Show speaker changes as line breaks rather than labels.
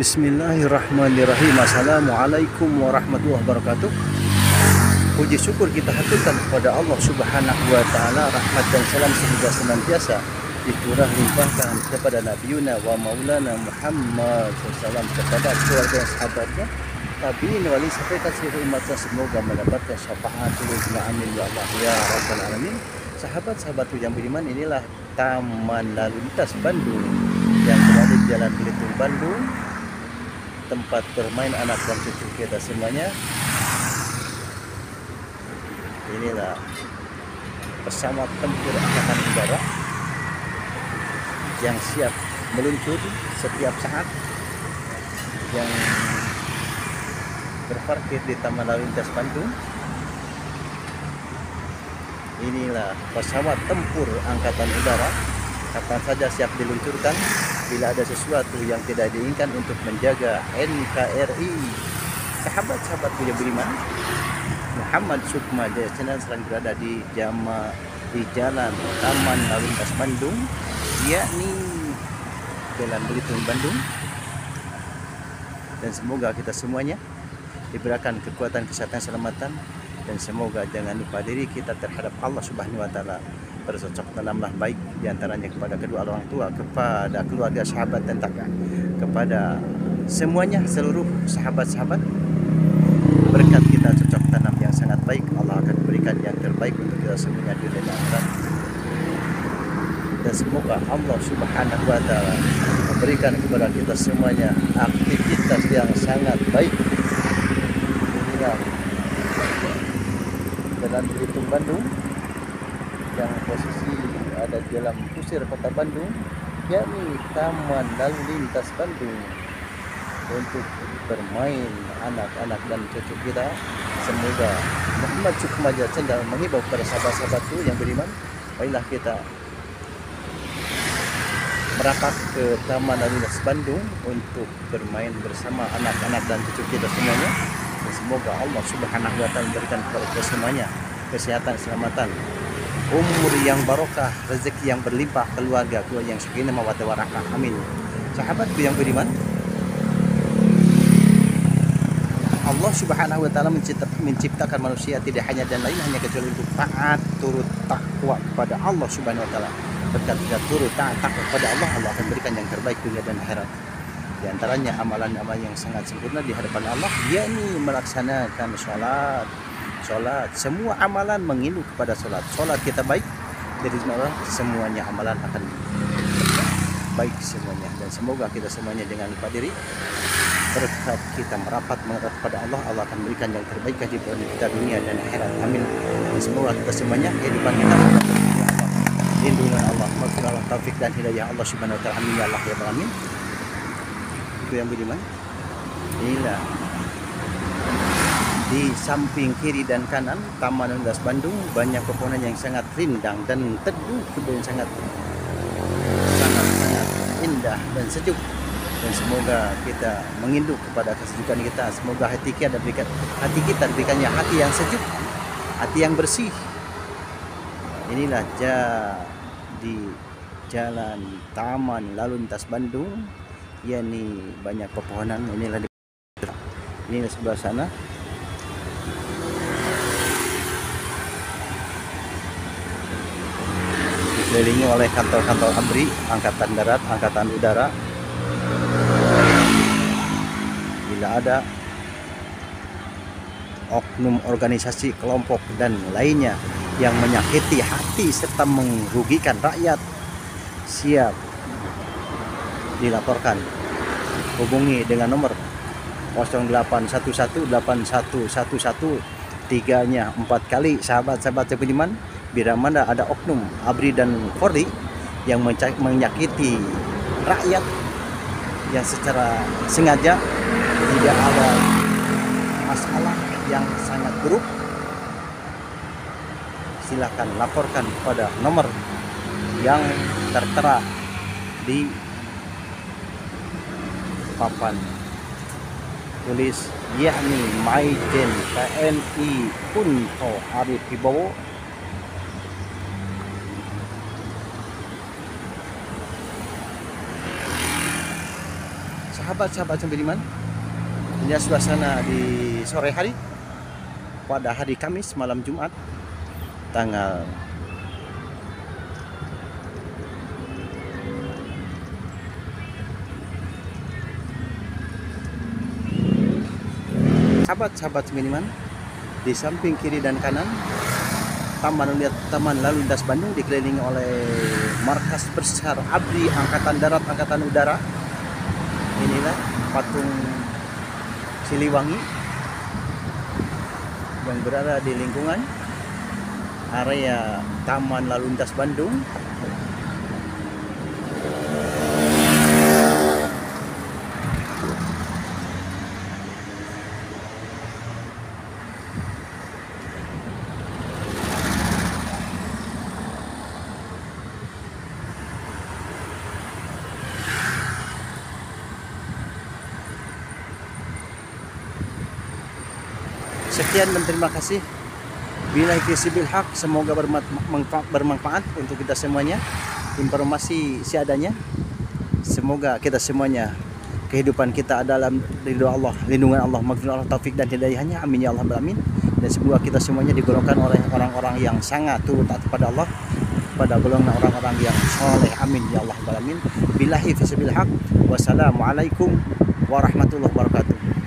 Bismillahirrahmanirrahim. Assalamualaikum warahmatullahi wabarakatuh. Puji syukur kita haturkan kepada Allah subhanahu wa ta'ala Rahmat dan salam semoga senantiasa Dikurah limpahkan kepada Nabi Yuna wa maulana Muhammad SAW Kepada keluarga dan sahabatnya. Tabiin wali sampai seluruh umatnya semoga mendapatkan syafaat amin ya Allah ya Rabbal Alamin. Sahabat-sahabatku yang beriman inilah Taman Lalu Lintas Bandung yang berada di Jalan Belitung Bandung tempat bermain anak dan cucu kita semuanya inilah pesawat tempur angkatan udara yang siap meluncur setiap saat yang berparkir di Taman Lalu Lintas Bandung. Inilah pesawat tempur angkatan udara. Kapan saja siap diluncurkan bila ada sesuatu yang tidak diinginkan untuk menjaga NKRI sahabat-sahabat punya beriman Muhammad Sukma Jaya sedang berada di Jama di Jalan Taman Lalu Lintas Bandung yakni Jalan Belitung Bandung. Dan semoga kita semuanya diberikan kekuatan kesehatan selamatan dan semoga jangan lupa diri kita terhadap Allah Subhanahu wa taala bercocok tanamlah baik di antaranya kepada kedua orang tua, kepada keluarga sahabat dan takkan kepada semuanya seluruh sahabat-sahabat. Berkat kita cocok tanam yang sangat baik Allah akan berikan yang terbaik untuk kita semuanya di dunia dan semoga Allah Subhanahu wa taala memberikan kepada kita semuanya aktivitas yang sangat baik. Jalan Belitung Bandung yang posisi ada di dalam pusir kota Bandung yakni Taman Lalu Lintas Bandung. Untuk bermain anak-anak dan cucu kita semoga Muhammad Sukmaja Cendal menghibau kepada sahabat-sahabatku yang beriman baiklah kita merapat ke Taman Lalu Lintas Bandung untuk bermain bersama anak-anak dan cucu kita semuanya. Dan semoga Allah Subhanahu wa taala memberikan kepada kita semuanya kesehatan keselamatan umur yang barokah, rezeki yang berlimpah, keluarga keluarga yang sakinah mawaddah warahmah. Amin. Sahabatku yang beriman, Allah Subhanahu wa taala menciptakan manusia tidak hanya dan lain hanya kecuali untuk taat, turut takwa kepada Allah Subhanahu wa taala. Berkat kita turut taat takwa kepada Allah, Allah akan berikan yang terbaik dunia dan akhirat. Di antaranya amalan-amalan yang sangat sempurna di hadapan Allah, yakni melaksanakan sholat, sholat semua amalan mengilu kepada sholat sholat kita baik dari Allah semuanya amalan akan baik semuanya. Dan semoga kita semuanya dengan lupa diri berkat kita merapat menghadap kepada Allah Allah akan berikan yang terbaik di kita dunia dan akhirat. Amin. Dan semoga kita semuanya kehidupan kita lindungan Allah. Allah taufik dan hidayah Allah subhanahu wa ta'ala. Amin ya Allah ya amin itu yang beriman. Inilah di samping kiri dan kanan Taman Undas Bandung banyak pepohonan yang sangat rindang dan teduh kebun sangat sangat sangat indah dan sejuk. Dan semoga kita menginduk kepada kesejukan kita. Semoga hati kita diberikan hati kita diberikannya hati yang sejuk hati yang bersih. Inilah ja di jalan Taman Lalu Lintas Bandung yakni banyak pepohonan. Inilah di ini sebelah sana dikelilingi oleh kantor-kantor ABRI, Angkatan Darat, Angkatan Udara. Bila ada oknum organisasi, kelompok, dan lainnya yang menyakiti hati serta merugikan rakyat, siap dilaporkan. Hubungi dengan nomor 0811811111 tiganya empat kali sahabat-sahabat Budiman bila mana ada oknum ABRI dan Polri yang menyakiti rakyat yang secara sengaja tidak ada masalah yang sangat buruk. Silakan laporkan kepada nomor yang tertera di papan tulis yakni Majen TNI Kunto Arif Wibowo sahabat-sahabat yang beriman Ini suasana di sore hari Pada hari Kamis malam Jumat Tanggal Sahabat-sahabat miniman Di samping kiri dan kanan Taman Lihat Taman Lalu Lintas Bandung dikelilingi oleh markas besar ABRI Angkatan Darat Angkatan Udara. Inilah patung Siliwangi yang berada di lingkungan area Taman Lalu Lintas Bandung. Sekian dan terima kasih. Bila kisibil hak, semoga bermanfaat, untuk kita semuanya. Informasi seadanya. Semoga kita semuanya kehidupan kita dalam ridho Allah, lindungan Allah, maghfirah Allah, taufik dan hidayahnya. Amin ya Allah alamin. Dan semoga kita semuanya digolongkan oleh orang-orang yang sangat turut taat kepada Allah pada golongan orang-orang yang soleh amin ya Allah alamin billahi fisabil haq wassalamualaikum warahmatullahi wabarakatuh